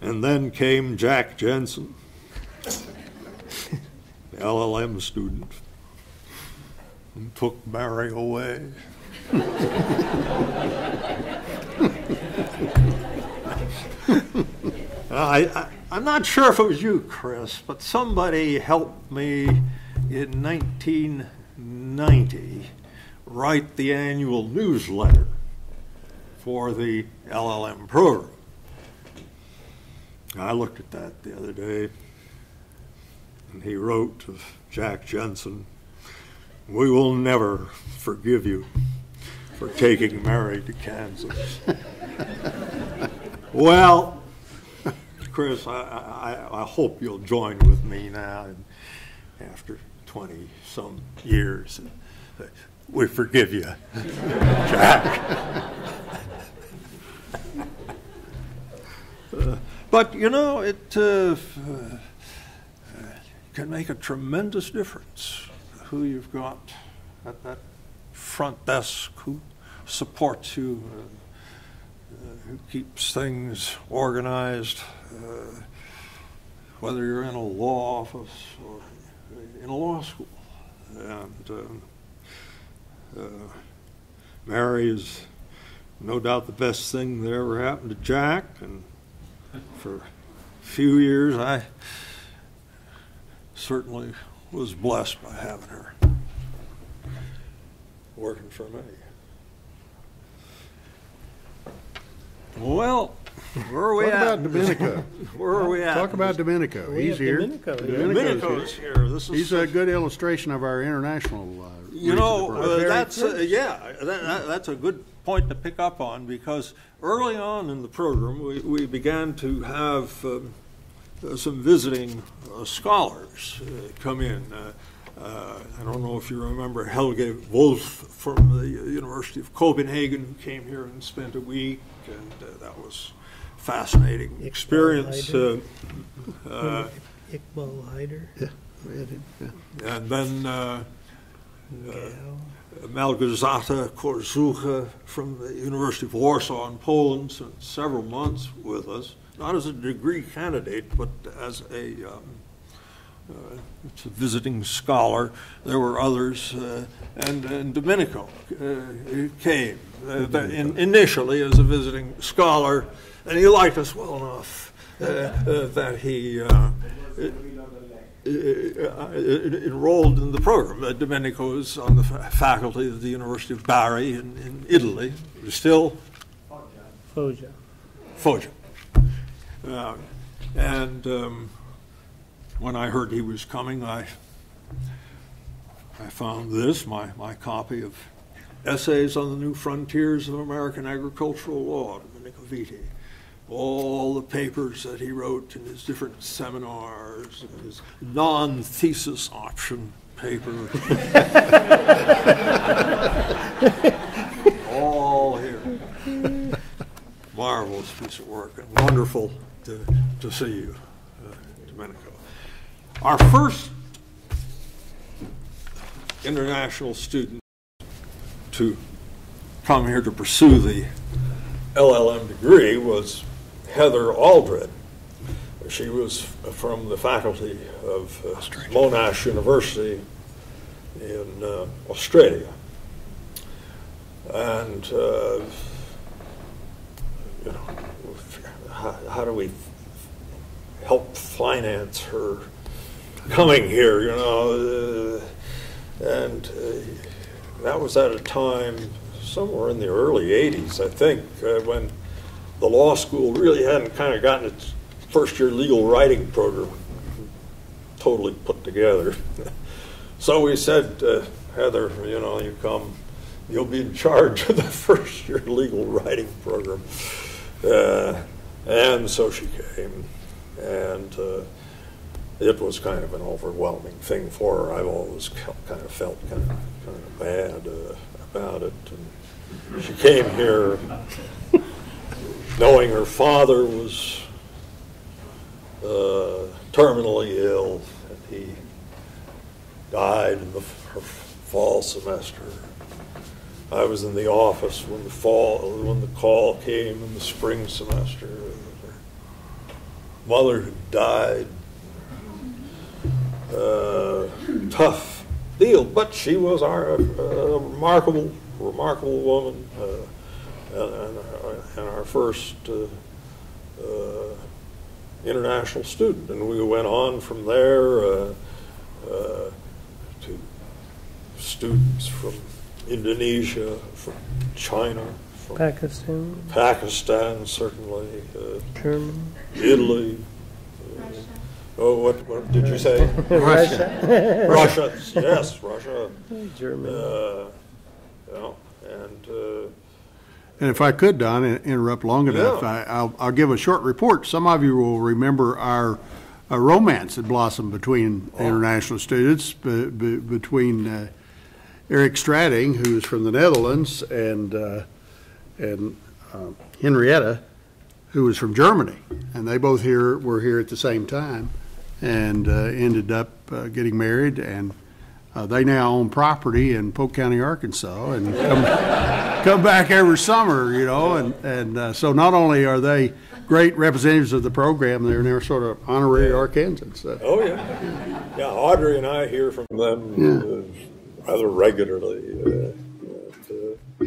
and then came Jack Jensen, <laughs> the LLM student, and took Mary away. <laughs> <laughs> I, I, I'm not sure if it was you, Chris, but somebody helped me in 1990 write the annual newsletter for the LLM program. I looked at that the other day, and he wrote to Jack Jensen, We will never forgive you for taking Mary to Kansas. <laughs> well, <laughs> Chris, I, I, I hope you'll join with me now after 20 some years. We forgive you, <laughs> Jack. Uh, <laughs> but you know, it uh, uh, can make a tremendous difference who you've got at that front desk who supports you. Uh, who keeps things organized, uh, whether you're in a law office or in a law school. And um, uh, Mary is no doubt the best thing that ever happened to Jack. And for a few years, I certainly was blessed by having her working for me. Well, where are we What at? about Domenico? <laughs> Where are we at? Talk about Domenico. We He's have here. Domenico here. Domenico's Domenico's here. here. This is He's a good illustration of our international. Uh, You know, uh, that's, uh, yeah, that, that, that's a good point to pick up on because early on in the program, we, we began to have um, uh, some visiting uh, scholars uh, come in. Uh, uh, I don't know if you remember Helge Wolf from the University of Copenhagen who came here and spent a week, and uh, that was fascinating experience. Uh, <laughs> uh, Iqbal Hyder. and then uh, Gal. Malgorzata Korzycka from the University of Warsaw in Poland spent several months with us, not as a degree candidate, but as a, um, uh, it's a visiting scholar. There were others, uh, and, and Domenico uh, came uh, that in, initially as a visiting scholar, and he liked us well enough uh, uh, that he uh, uh, uh, enrolled in the program. Uh, Domenico is on the fa- faculty of the University of Bari in, in Italy, still Foja. Foggia. Uh, and um, when I heard he was coming, I, I found this, my, my copy of Essays on the New Frontiers of American Agricultural Law, Domenico Viti. All the papers that he wrote in his different seminars, his non-thesis option paper. <laughs> All here marvelous piece of work and wonderful to, to see you, uh, Domenico. Our first international student to come here to pursue the LLM degree was Heather Aldred. she was from the faculty of uh, Monash University in uh, Australia. And, uh, you know, how, how do we help finance her coming here, you know? Uh, and uh, that was at a time, somewhere in the early 80s, I think, uh, when the law school really hadn't kind of gotten its first year legal writing program totally put together. <laughs> so we said, uh, Heather, you know, you come, you'll be in charge of the <laughs> first year legal writing program. Uh, and so she came, and uh, it was kind of an overwhelming thing for her. I've always kind of felt kind of, kind of bad uh, about it. And she came here knowing her father was uh, terminally ill, and he died in the her fall semester. I was in the office when the fall when the call came in the spring semester. Her mother had died. Uh, tough deal, but she was our, uh, remarkable, remarkable woman, uh, and, and, and, our first uh, uh, international student. And we went on from there uh, uh, to students from Indonesia, from China, from Pakistan, Pakistan certainly, uh, Germany, Italy. Oh, what, what did you say? <laughs> Russia, <laughs> Russia, yes, Russia. Germany. Uh, yeah, and uh, And if I could, Don, in- interrupt long enough, Yeah. I, I'll, I'll give a short report. Some of you will remember our, uh romance that blossomed between international students, be, be, between uh, Eric Stratting, who's from the Netherlands, and uh, and uh, Henrietta, who was from Germany, and they both here were here at the same time, and uh, ended up uh, getting married, and uh, they now own property in Polk County, Arkansas, and come, <laughs> come back every summer, you know, and and uh, so not only are they great representatives of the program, they're they're sort of honorary Arkansans. So. oh yeah, yeah. Audrey and I hear from them uh, rather regularly. Uh, and, uh,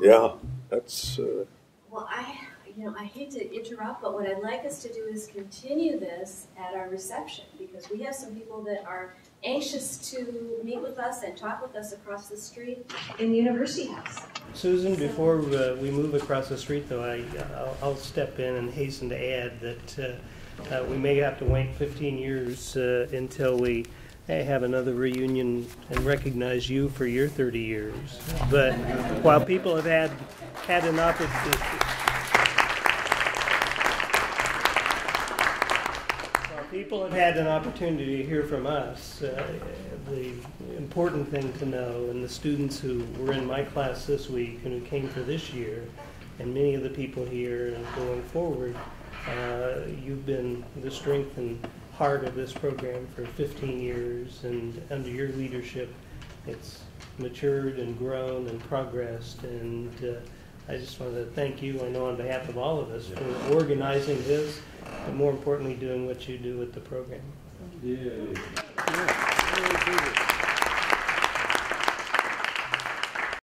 yeah, that's uh, Well, I, you know, I hate to interrupt, but what I'd like us to do is continue this at our reception because we have some people that are anxious to meet with us and talk with us across the street in the University House. Susan, before uh, we move across the street, though, I, I'll, I'll step in and hasten to add that uh, uh, we may have to wait 15 years uh, until we uh, have another reunion and recognize you for your 30 years. But while people have had had opportunity. While people have had an opportunity to hear from us, uh, the important thing to know, and the students who were in my class this week and who came for this year, and many of the people here and going forward, uh, you've been the strength and heart of this program for 15 years, and under your leadership, it's matured and grown and progressed, and uh, I just want to thank you, I know on behalf of all of us, for organizing this, but more importantly, doing what you do with the program. Yeah. Very good.